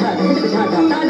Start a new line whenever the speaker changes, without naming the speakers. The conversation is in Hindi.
साधा साधा साधा